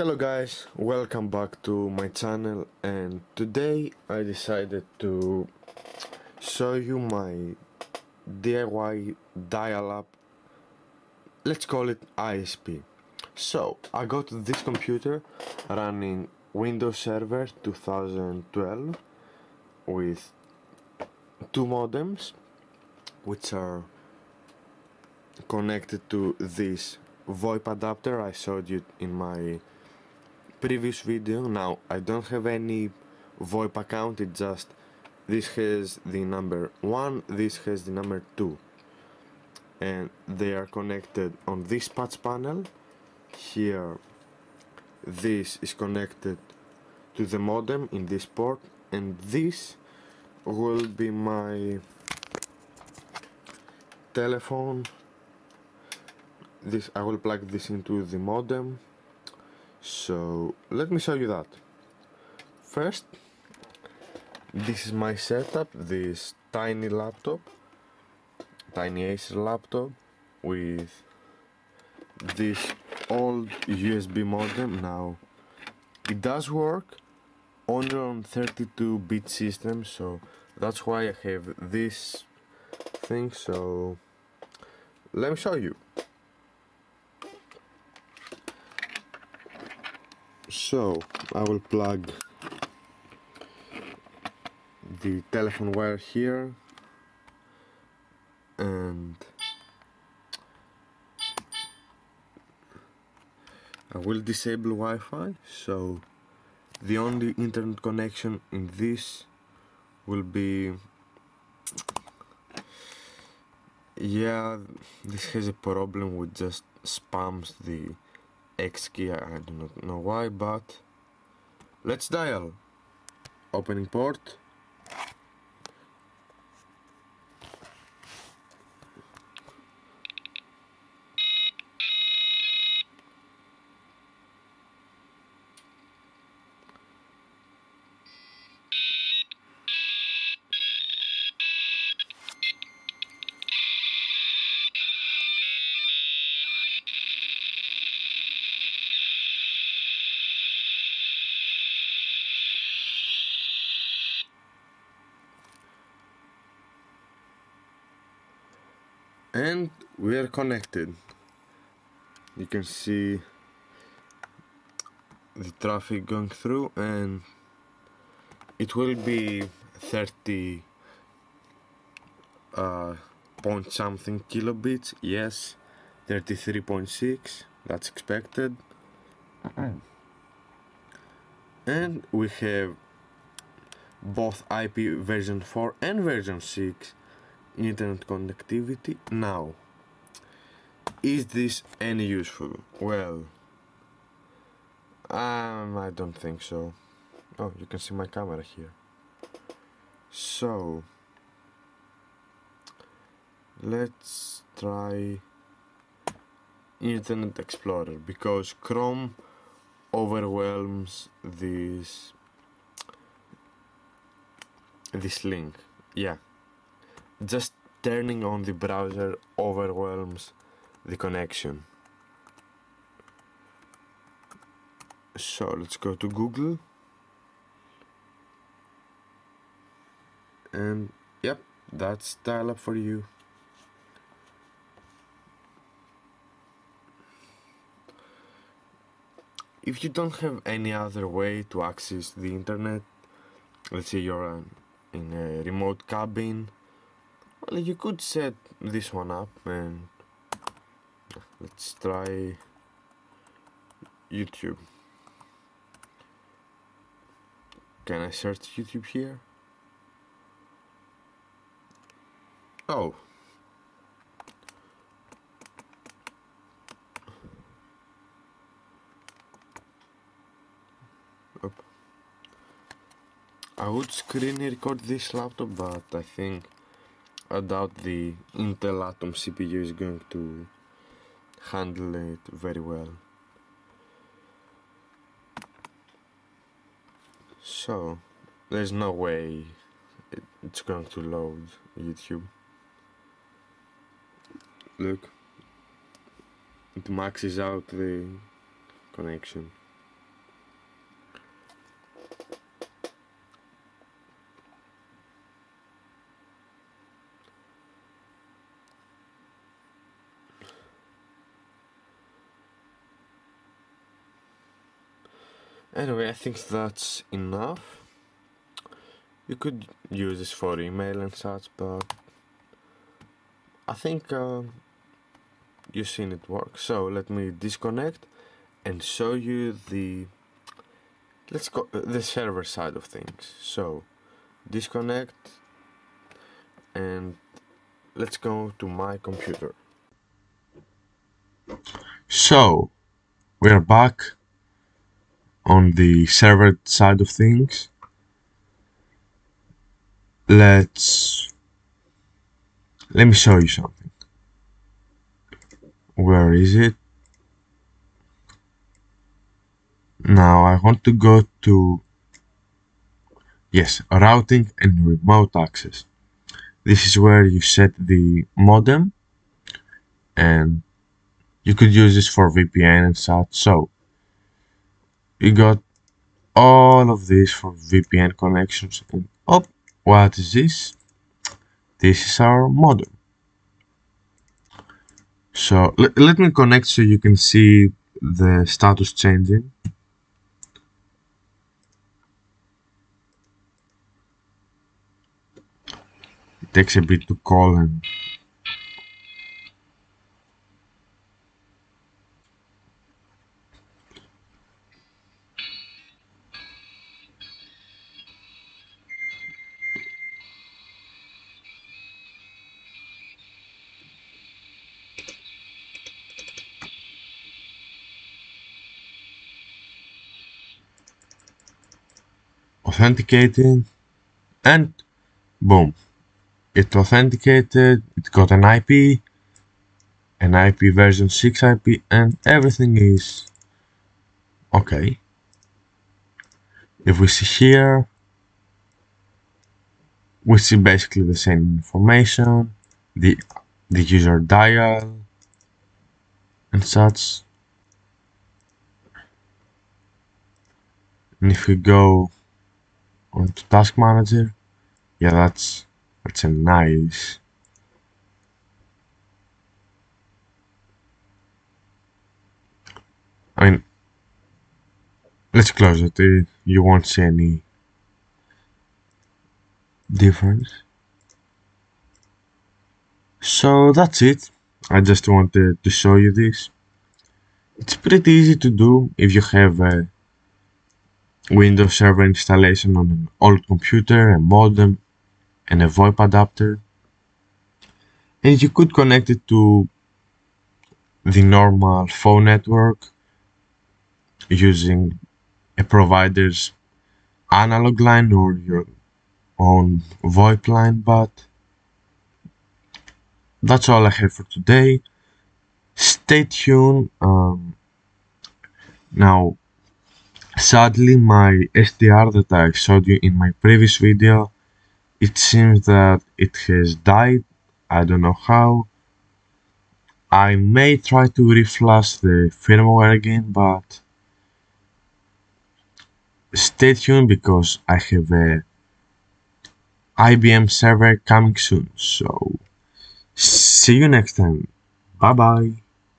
Hello guys, welcome back to my channel and today I decided to show you my DIY dial-up. Let's call it ISP so I got this computer running Windows Server 2012 with two modems which are connected to this VoIP adapter I showed you in my previous video. Now I don't have any VoIP account. It just this has the number 1 this has the number 2 and they are connected on this patch panel. Here this is connected to the modem in this port. And this will be my telephone. This I will plug this into the modem so let me show you that. First this is my setup this tiny laptop tiny Acer laptop with this old USB modem. Now it does work on 32 bit system so that's why I have this thing. So let me show you so I will plug the telephone wire here and I will disable Wi-Fi. So the only internet connection in this will be yeah this has a problem with just spams the X key I do not know why but let's dial. Opening port and we are connected. You can see the traffic going through and it will be 30 uh, point something kilobits. Yes 33.6 that's expected. And we have both IP version 4 and version 6 internet connectivity now. Is this any useful? Well um, I don't think so. Oh you can see my camera here. So let's try Internet Explorer because Chrome overwhelms this this link. Yeah just turning on the browser overwhelms the connection. So let's go to Google. And yep that's dial up for you. If you don't have any other way to access the internet let's say you're in a remote cabin well, you could set this one up and let's try YouTube. Can I search YouTube here? Oh. I would screen record this laptop but I think I doubt the Intel Atom CPU is going to handle it very well. So, there's no way it's going to load YouTube. Look, it maxes out the connection. Anyway, I think that's enough. You could use this for email and such, but I think uh, you've seen it work. So let me disconnect and show you the let's go the server side of things. So disconnect and let's go to my computer. So we're back on the server side of things. Let's let me show you something. Where is it? Now I want to go to yes, routing and remote access. This is where you set the modem and you could use this for VPN and such. So you got all of this for VPN connections and oh what is this? This is our modem. So let me connect so you can see the status changing. It takes a bit to call and authenticating and boom it authenticated it got an IP an IP version 6 IP and everything is okay. If we see here we see basically the same information the the user dial and such. And if we go onto task manager. Yeah that's that's a nice I mean let's close it. You won't see any difference? So that's it. I just wanted to show you this. It's pretty easy to do if you have a Windows Server installation on an old computer, a modem, and a VoIP adapter. And you could connect it to the normal phone network using a provider's analog line or your own VoIP line, but that's all I have for today. Stay tuned. Um, now, Sadly, my SDR that I showed you in my previous video, it seems that it has died. I don't know how. I may try to reflash the firmware again, but stay tuned because I have a IBM server coming soon. So, see you next time. Bye bye.